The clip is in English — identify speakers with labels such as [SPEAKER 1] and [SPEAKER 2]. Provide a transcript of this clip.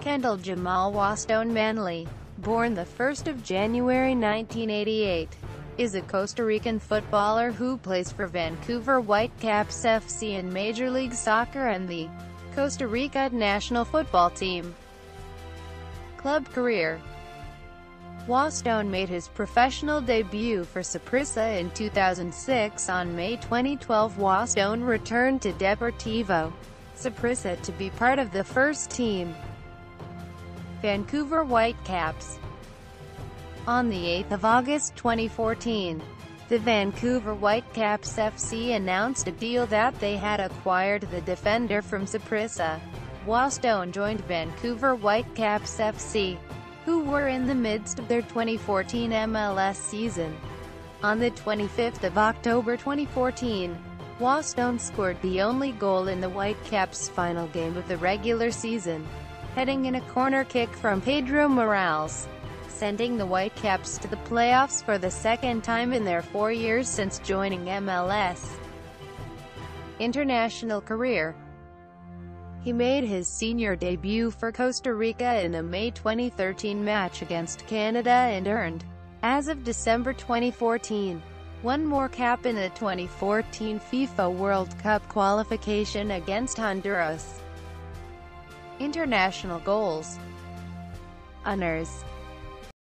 [SPEAKER 1] Kendall Jamal Waston Manley, born the 1st of January 1988, is a Costa Rican footballer who plays for Vancouver Whitecaps FC in Major League Soccer and the Costa Rica national football team. Club career Waston made his professional debut for Saprissa in 2006 on May 2012 Waston returned to Deportivo Saprissa to be part of the first team. Vancouver Whitecaps On the 8th of August 2014, the Vancouver Whitecaps FC announced a deal that they had acquired the defender from Saprissa. Waston joined Vancouver Whitecaps FC, who were in the midst of their 2014 MLS season. On the 25th of October 2014, Waston scored the only goal in the Whitecaps' final game of the regular season heading in a corner kick from Pedro Morales, sending the Whitecaps to the playoffs for the second time in their four years since joining MLS. International career He made his senior debut for Costa Rica in a May 2013 match against Canada and earned, as of December 2014, one more cap in the 2014 FIFA World Cup qualification against Honduras. International goals. Honors